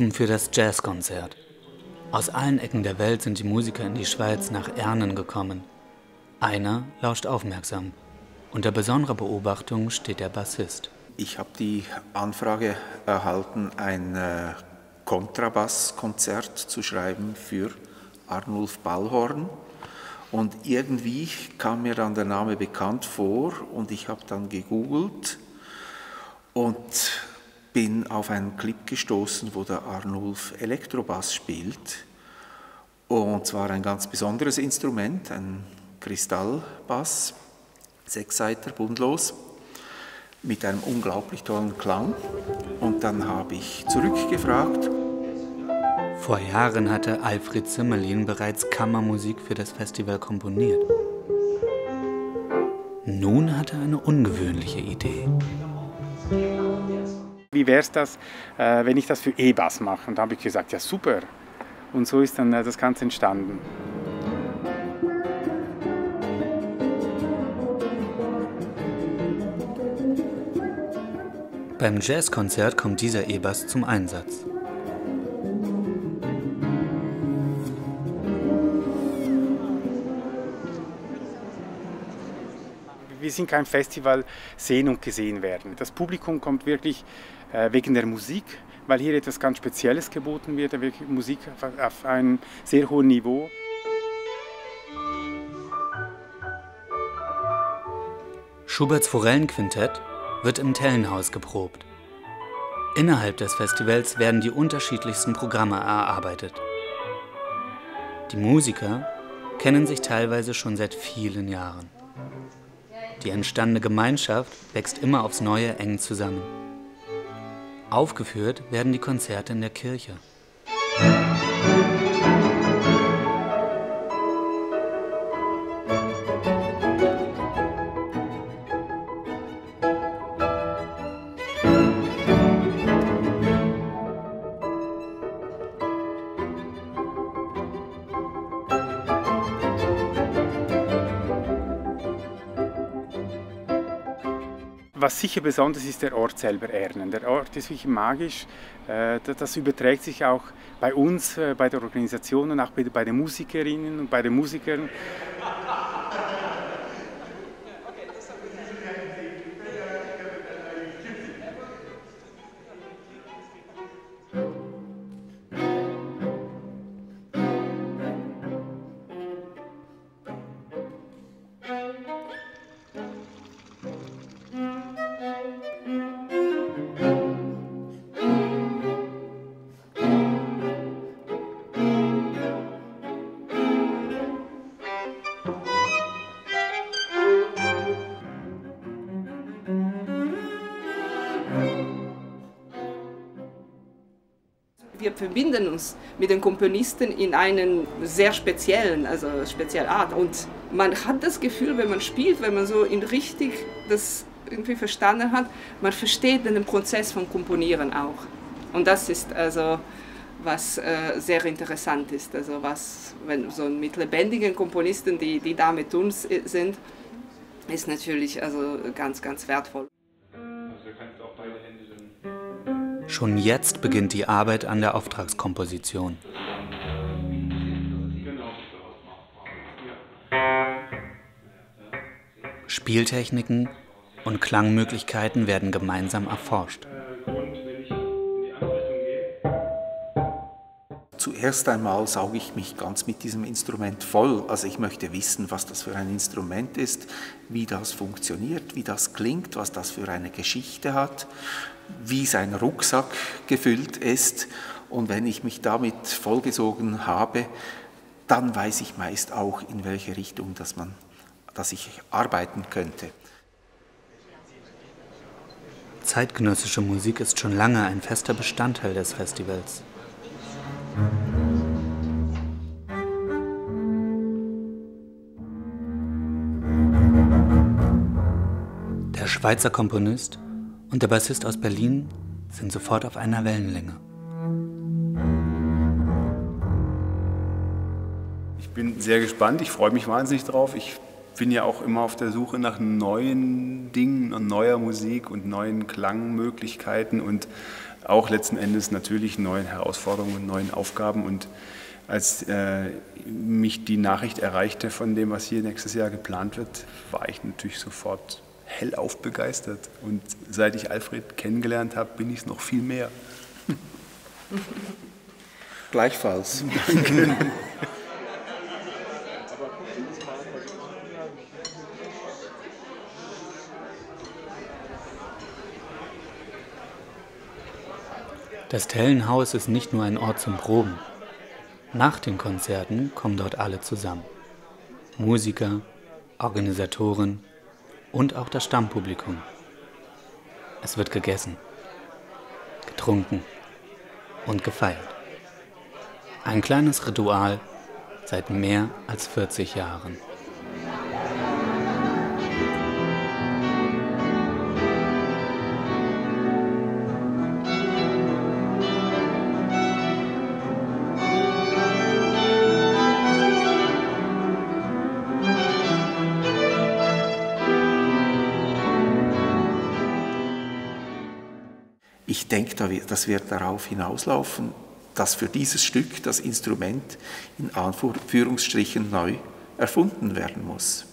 Proben für das Jazzkonzert. Aus allen Ecken der Welt sind die Musiker in die Schweiz nach Ernen gekommen. Einer lauscht aufmerksam. Unter besonderer Beobachtung steht der Bassist. Ich habe die Anfrage erhalten, ein äh, Kontrabasskonzert zu schreiben für Arnulf Ballhorn. Und irgendwie kam mir dann der Name bekannt vor und ich habe dann gegoogelt und bin auf einen Clip gestoßen, wo der Arnulf Elektrobass spielt. Und zwar ein ganz besonderes Instrument, ein Kristallbass, Sechsseiter, bundlos, mit einem unglaublich tollen Klang. Und dann habe ich zurückgefragt. Vor Jahren hatte Alfred Zimmerlin bereits Kammermusik für das Festival komponiert. Nun hat er eine ungewöhnliche Idee. Wie wäre es das, äh, wenn ich das für E-Bass mache? Und da habe ich gesagt, ja super. Und so ist dann äh, das Ganze entstanden. Beim Jazzkonzert kommt dieser E-Bass zum Einsatz. wir sind kein Festival sehen und gesehen werden. Das Publikum kommt wirklich wegen der Musik, weil hier etwas ganz Spezielles geboten wird, wirklich Musik auf einem sehr hohen Niveau. Schuberts Forellenquintett wird im Tellenhaus geprobt. Innerhalb des Festivals werden die unterschiedlichsten Programme erarbeitet. Die Musiker kennen sich teilweise schon seit vielen Jahren. Die entstandene Gemeinschaft wächst immer aufs Neue eng zusammen. Aufgeführt werden die Konzerte in der Kirche. Was sicher besonders ist der Ort selber Ernen. Der Ort ist wirklich magisch. Äh, das überträgt sich auch bei uns, äh, bei der Organisation und auch bei den Musikerinnen und bei den Musikern. Wir verbinden uns mit den Komponisten in einen sehr speziellen, also spezielle Art. Und man hat das Gefühl, wenn man spielt, wenn man so in richtig das irgendwie verstanden hat, man versteht den Prozess von Komponieren auch. Und das ist also was äh, sehr interessant ist. Also was, wenn so mit lebendigen Komponisten, die, die da mit uns sind, ist natürlich also ganz, ganz wertvoll. Schon jetzt beginnt die Arbeit an der Auftragskomposition. Spieltechniken und Klangmöglichkeiten werden gemeinsam erforscht. Zuerst einmal sauge ich mich ganz mit diesem Instrument voll. Also ich möchte wissen, was das für ein Instrument ist, wie das funktioniert, wie das klingt, was das für eine Geschichte hat wie sein Rucksack gefüllt ist. Und wenn ich mich damit vollgesogen habe, dann weiß ich meist auch, in welche Richtung dass man, dass ich arbeiten könnte. Zeitgenössische Musik ist schon lange ein fester Bestandteil des Festivals. Der Schweizer Komponist und der Bassist aus Berlin sind sofort auf einer Wellenlänge. Ich bin sehr gespannt, ich freue mich wahnsinnig drauf. Ich bin ja auch immer auf der Suche nach neuen Dingen und neuer Musik und neuen Klangmöglichkeiten und auch letzten Endes natürlich neuen Herausforderungen, neuen Aufgaben. Und als äh, mich die Nachricht erreichte von dem, was hier nächstes Jahr geplant wird, war ich natürlich sofort hellauf begeistert. Und seit ich Alfred kennengelernt habe, bin ich es noch viel mehr. Gleichfalls. Danke. Das Tellenhaus ist nicht nur ein Ort zum Proben. Nach den Konzerten kommen dort alle zusammen. Musiker, Organisatoren und auch das Stammpublikum. Es wird gegessen, getrunken und gefeiert. Ein kleines Ritual seit mehr als 40 Jahren. Denke, das wird darauf hinauslaufen, dass für dieses Stück das Instrument in Anführungsstrichen neu erfunden werden muss.